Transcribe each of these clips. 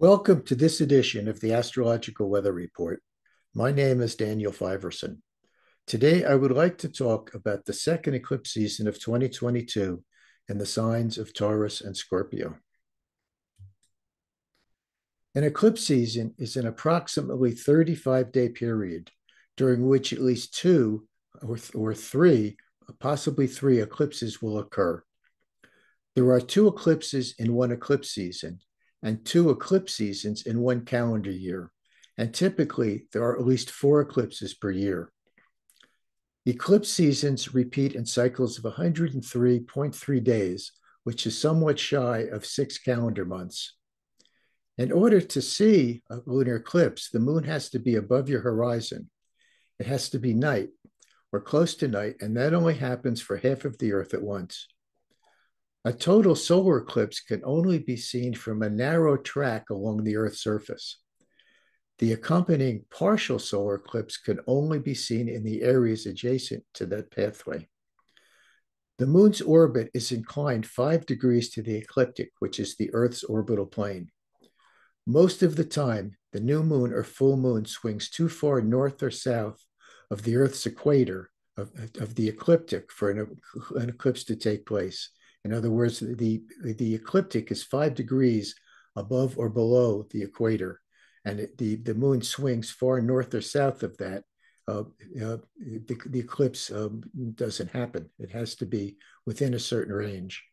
Welcome to this edition of the Astrological Weather Report. My name is Daniel Fiverson. Today, I would like to talk about the second eclipse season of 2022 and the signs of Taurus and Scorpio. An eclipse season is an approximately 35 day period during which at least two or, th- or three, possibly three eclipses will occur. There are two eclipses in one eclipse season and two eclipse seasons in one calendar year, and typically there are at least four eclipses per year. Eclipse seasons repeat in cycles of 103.3 days, which is somewhat shy of six calendar months. In order to see a lunar eclipse, the moon has to be above your horizon. It has to be night or close to night, and that only happens for half of the Earth at once. A total solar eclipse can only be seen from a narrow track along the Earth's surface. The accompanying partial solar eclipse can only be seen in the areas adjacent to that pathway. The moon's orbit is inclined five degrees to the ecliptic, which is the Earth's orbital plane. Most of the time, the new moon or full moon swings too far north or south of the Earth's equator of, of the ecliptic for an, an eclipse to take place. In other words, the, the ecliptic is five degrees above or below the equator, and it, the, the moon swings far north or south of that. Uh, uh, the, the eclipse um, doesn't happen. It has to be within a certain range.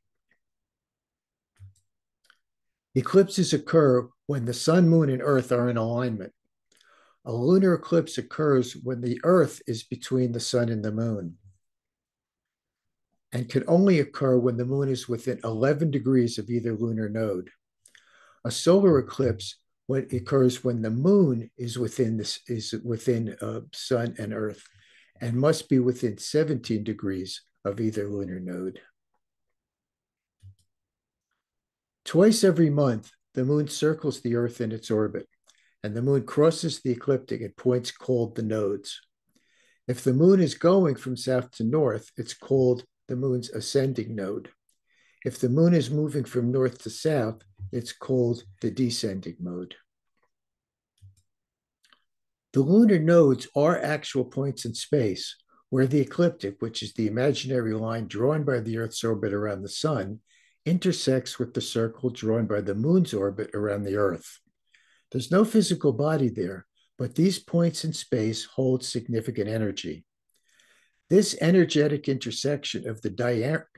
Eclipses occur when the sun, moon, and earth are in alignment. A lunar eclipse occurs when the earth is between the sun and the moon and can only occur when the moon is within 11 degrees of either lunar node. A solar eclipse when occurs when the moon is within this is within uh, sun and earth and must be within 17 degrees of either lunar node. Twice every month, the moon circles the Earth in its orbit, and the moon crosses the ecliptic at points called the nodes. If the moon is going from south to north, it's called the moon's ascending node. If the moon is moving from north to south, it's called the descending node. The lunar nodes are actual points in space where the ecliptic, which is the imaginary line drawn by the Earth's orbit around the sun, intersects with the circle drawn by the moon's orbit around the Earth. There's no physical body there, but these points in space hold significant energy. This energetic intersection of the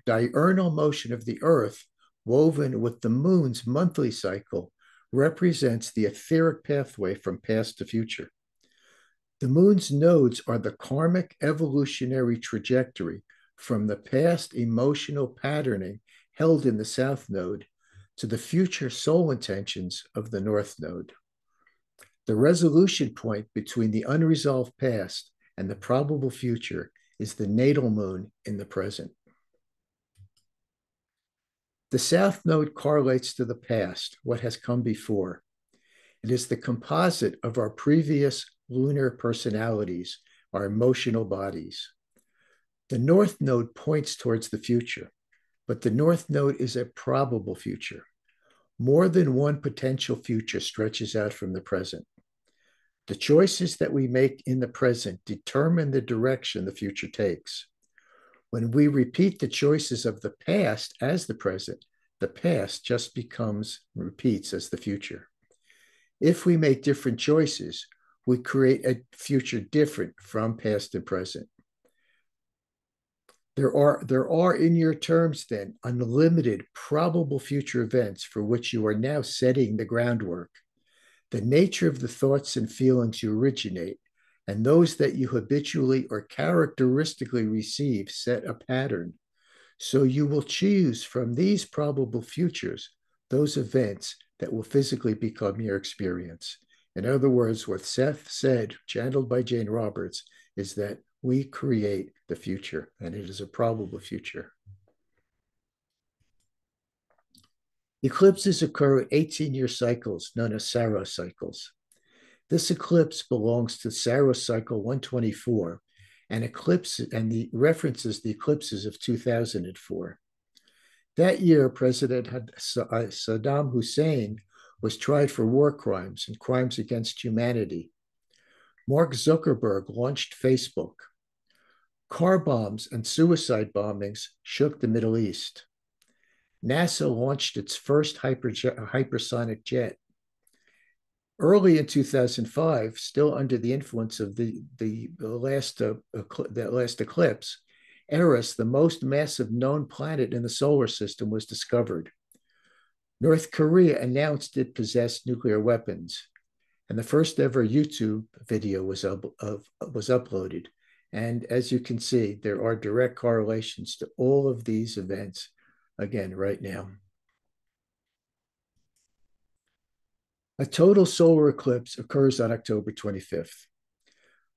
diurnal motion of the Earth, woven with the moon's monthly cycle, represents the etheric pathway from past to future. The moon's nodes are the karmic evolutionary trajectory from the past emotional patterning held in the South Node to the future soul intentions of the North Node. The resolution point between the unresolved past and the probable future is the natal moon in the present. The South Node correlates to the past, what has come before. It is the composite of our previous lunar personalities, our emotional bodies. The North Node points towards the future but the North Node is a probable future. More than one potential future stretches out from the present. The choices that we make in the present determine the direction the future takes. When we repeat the choices of the past as the present, the past just becomes repeats as the future. If we make different choices, we create a future different from past and present. There are, there are in your terms then unlimited probable future events for which you are now setting the groundwork. The nature of the thoughts and feelings you originate and those that you habitually or characteristically receive set a pattern. So you will choose from these probable futures those events that will physically become your experience. In other words, what Seth said, channeled by Jane Roberts, is that we create the future, and it is a probable future. Eclipses occur in 18 year cycles known as Saros cycles. This eclipse belongs to Saros cycle 124 and eclipse and the references the eclipses of 2004. That year, President uh, Saddam Hussein was tried for war crimes and crimes against humanity. Mark Zuckerberg launched Facebook. Car bombs and suicide bombings shook the Middle East. NASA launched its first hyper, hypersonic jet. Early in 2005, still under the influence of the, the last, uh, the last eclipse, Eris, the most massive known planet in the solar system, was discovered. North Korea announced it possessed nuclear weapons, and the first ever YouTube video was, up, of, was uploaded. And as you can see, there are direct correlations to all of these events again right now. A total solar eclipse occurs on October 25th.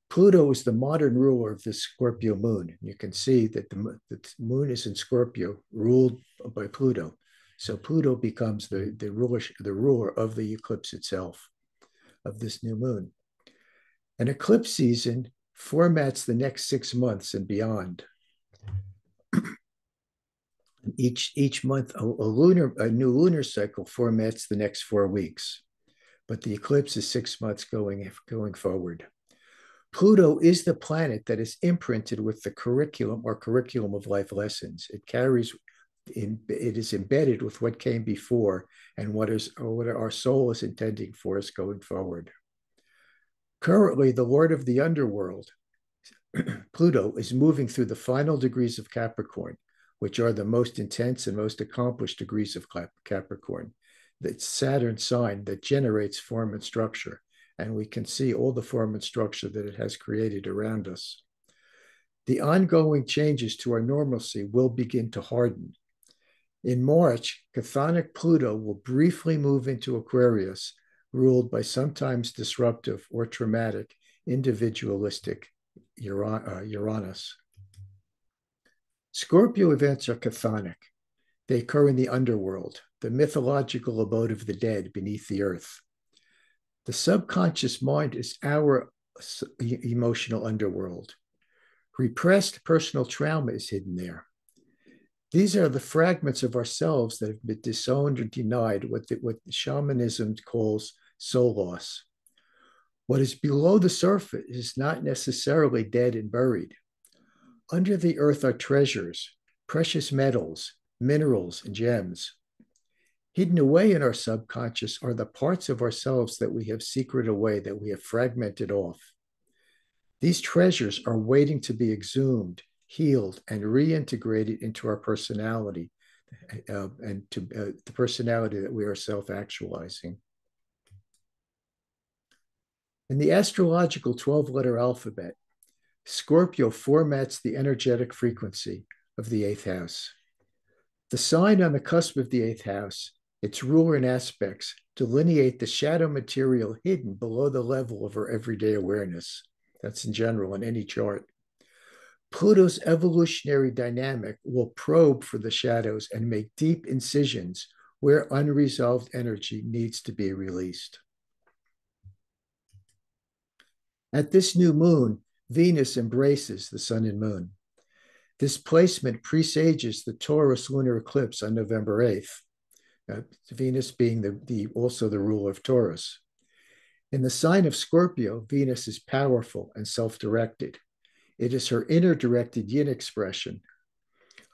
Pluto is the modern ruler of this Scorpio moon. You can see that the, the moon is in Scorpio, ruled by Pluto. So Pluto becomes the, the, ruler, the ruler of the eclipse itself, of this new moon. An eclipse season formats the next six months and beyond. Each each month, a, a, lunar a new lunar cycle formats the next four weeks, but the eclipse is six months going going forward. Pluto is the planet that is imprinted with the curriculum or curriculum of life lessons. It carries in, it is embedded with what came before and what is or what our soul is intending for us going forward. Currently, the Lord of the Underworld, Pluto, is moving through the final degrees of Capricorn, which are the most intense and most accomplished degrees of Capricorn. It's Saturn sign that generates form and structure, and we can see all the form and structure that it has created around us. The ongoing changes to our normalcy will begin to harden. In March, Chthonic Pluto will briefly move into Aquarius, ruled by sometimes disruptive or traumatic individualistic uh, Uranus. Scorpio events are chthonic. They occur in the underworld, the mythological abode of the dead beneath the earth. The subconscious mind is our emotional underworld. Repressed personal trauma is hidden there. These are the fragments of ourselves that have been disowned or denied, what, the, what shamanism calls soul loss. What is below the surface is not necessarily dead and buried. Under the earth are treasures, precious metals, minerals, and gems. Hidden away in our subconscious are the parts of ourselves that we have secreted away, that we have fragmented off. These treasures are waiting to be exhumed, healed, and reintegrated into our personality uh, and to uh, the personality that we are self actualizing. In the astrological 12 letter alphabet, Scorpio formats the energetic frequency of the eighth house. The sign on the cusp of the eighth house, its ruler and aspects, delineate the shadow material hidden below the level of our everyday awareness. That's in general in any chart. Pluto's evolutionary dynamic will probe for the shadows and make deep incisions where unresolved energy needs to be released. At this new moon, Venus embraces the sun and moon. This placement presages the Taurus lunar eclipse on November 8th, uh, Venus being the, the, also the ruler of Taurus. In the sign of Scorpio, Venus is powerful and self directed. It is her inner directed yin expression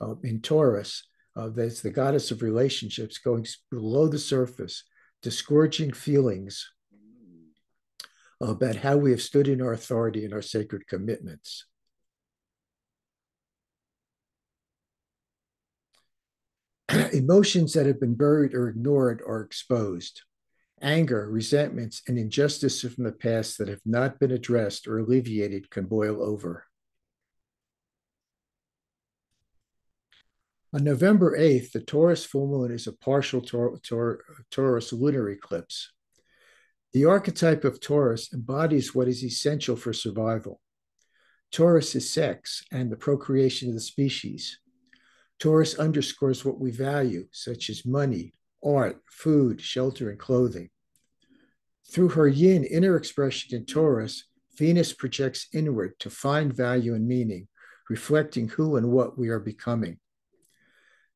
uh, in Taurus uh, that's the goddess of relationships going below the surface, disgorging feelings about how we have stood in our authority and our sacred commitments. Emotions that have been buried or ignored are exposed. Anger, resentments, and injustices from the past that have not been addressed or alleviated can boil over. On November 8th, the Taurus full moon is a partial Taurus lunar eclipse. The archetype of Taurus embodies what is essential for survival. Taurus is sex and the procreation of the species. Taurus underscores what we value, such as money, art, food, shelter, and clothing. Through her yin inner expression in Taurus, Venus projects inward to find value and meaning, reflecting who and what we are becoming.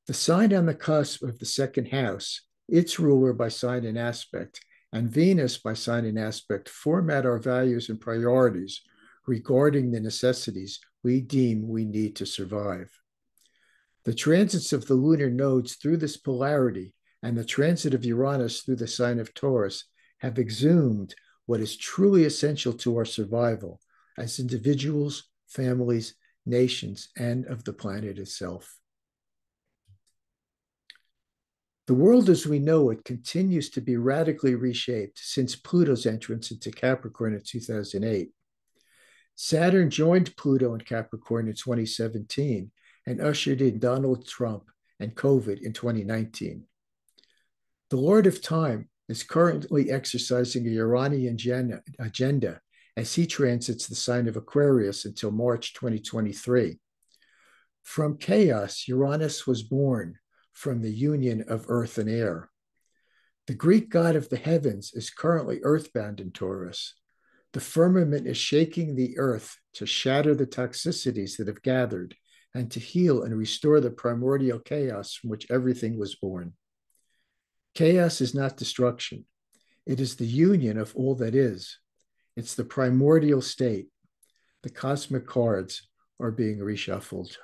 The sign on the cusp of the second house its ruler by sign and aspect, and Venus by sign and aspect format our values and priorities regarding the necessities we deem we need to survive. The transits of the lunar nodes through this polarity and the transit of Uranus through the sign of Taurus have exhumed what is truly essential to our survival as individuals, families, nations, and of the planet itself. The world as we know it continues to be radically reshaped since Pluto's entrance into Capricorn in 2008. Saturn joined Pluto in Capricorn in 2017 and ushered in Donald Trump and COVID in 2019. The Lord of Time is currently exercising a Uranian agenda as he transits the sign of Aquarius until March 2023. From chaos, Uranus was born from the union of earth and air. The Greek god of the heavens is currently earthbound in Taurus. The firmament is shaking the earth to shatter the toxicities that have gathered and to heal and restore the primordial chaos from which everything was born. Chaos is not destruction, it is the union of all that is. It's the primordial state. The cosmic cards are being reshuffled.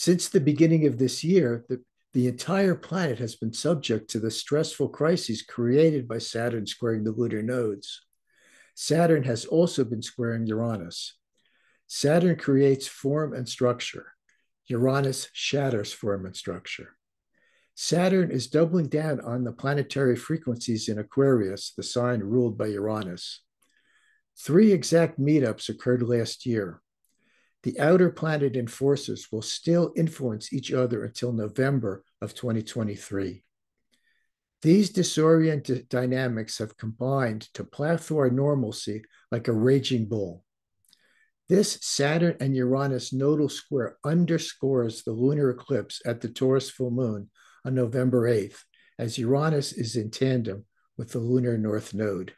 Since the beginning of this year, the, the entire planet has been subject to the stressful crises created by Saturn squaring the lunar nodes. Saturn has also been squaring Uranus. Saturn creates form and structure. Uranus shatters form and structure. Saturn is doubling down on the planetary frequencies in Aquarius, the sign ruled by Uranus. Three exact meetups occurred last year. The outer planet and forces will still influence each other until November of 2023. These disoriented dynamics have combined to through our normalcy like a raging bull. This Saturn and Uranus nodal square underscores the lunar eclipse at the Taurus full moon on November 8th, as Uranus is in tandem with the lunar north node.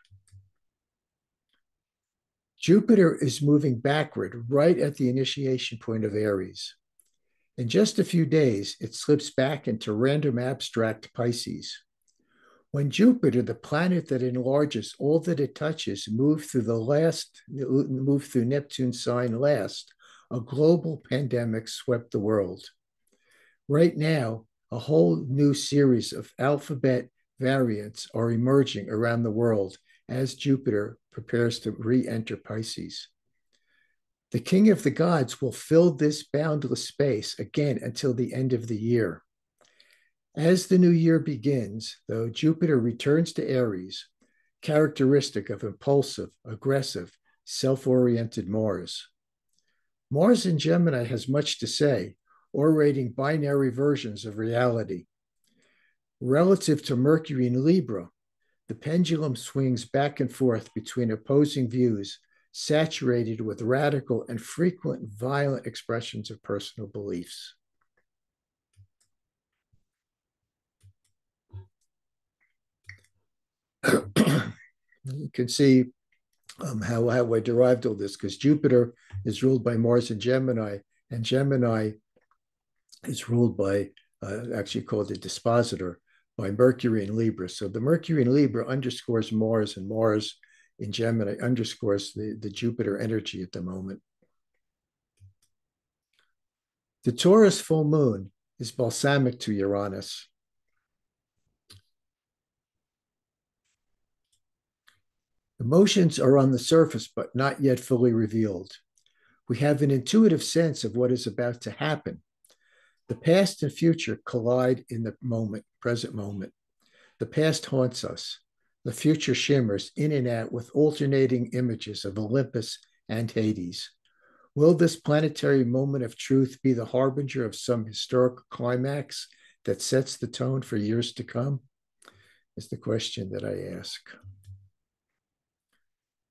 Jupiter is moving backward right at the initiation point of Aries. In just a few days, it slips back into random abstract Pisces. When Jupiter, the planet that enlarges all that it touches, moved through the last, moved through Neptune's sign last, a global pandemic swept the world. Right now, a whole new series of alphabet variants are emerging around the world as Jupiter prepares to re enter Pisces. The king of the gods will fill this boundless space again until the end of the year. As the new year begins, though, Jupiter returns to Aries, characteristic of impulsive, aggressive, self oriented Mars. Mars in Gemini has much to say, orating binary versions of reality. Relative to Mercury in Libra, the pendulum swings back and forth between opposing views, saturated with radical and frequent violent expressions of personal beliefs. you can see um, how, how I derived all this because Jupiter is ruled by Mars and Gemini, and Gemini is ruled by, uh, actually called the dispositor, by Mercury in Libra. So the Mercury in Libra underscores Mars, and Mars in Gemini underscores the, the Jupiter energy at the moment. The Taurus full moon is balsamic to Uranus. Emotions are on the surface, but not yet fully revealed. We have an intuitive sense of what is about to happen, the past and future collide in the moment, present moment. The past haunts us. The future shimmers in and out with alternating images of Olympus and Hades. Will this planetary moment of truth be the harbinger of some historic climax that sets the tone for years to come? Is the question that I ask.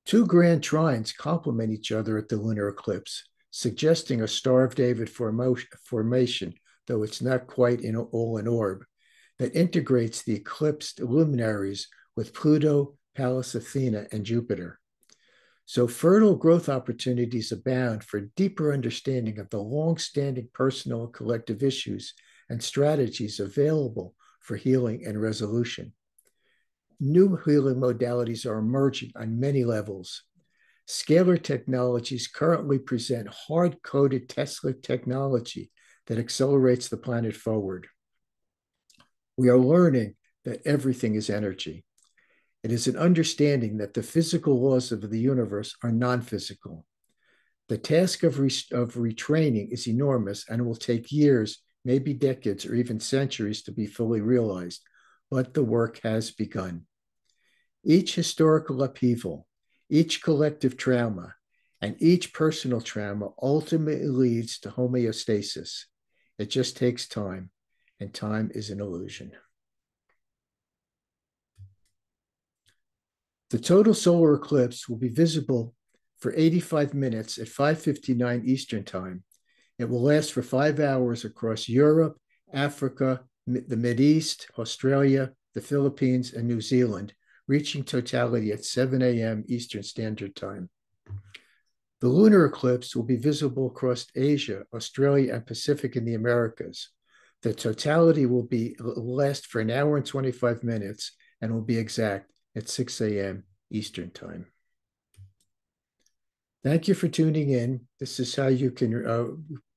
Two grand trines complement each other at the lunar eclipse, suggesting a Star of David formation though it's not quite in all an orb, that integrates the eclipsed luminaries with Pluto, Pallas Athena, and Jupiter. So fertile growth opportunities abound for deeper understanding of the long-standing personal and collective issues and strategies available for healing and resolution. New healing modalities are emerging on many levels. Scalar technologies currently present hard coded Tesla technology that accelerates the planet forward. We are learning that everything is energy. It is an understanding that the physical laws of the universe are non physical. The task of, re- of retraining is enormous and will take years, maybe decades, or even centuries to be fully realized, but the work has begun. Each historical upheaval, each collective trauma, and each personal trauma ultimately leads to homeostasis. It just takes time, and time is an illusion. The total solar eclipse will be visible for 85 minutes at 5:59 Eastern Time. It will last for 5 hours across Europe, Africa, the Mideast, Australia, the Philippines, and New Zealand, reaching totality at 7 a.m. Eastern Standard Time. The lunar eclipse will be visible across Asia, Australia, and Pacific in the Americas. The totality will be last for an hour and 25 minutes and will be exact at 6 a.m. Eastern Time. Thank you for tuning in. This is how you can uh,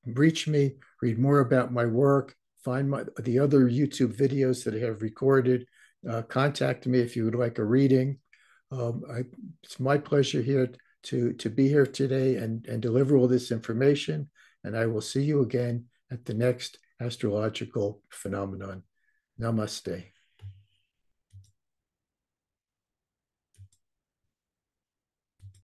reach me, read more about my work, find my, the other YouTube videos that I have recorded. Uh, contact me if you would like a reading. Um, I, it's my pleasure here to, to be here today and, and deliver all this information. And I will see you again at the next astrological phenomenon. Namaste.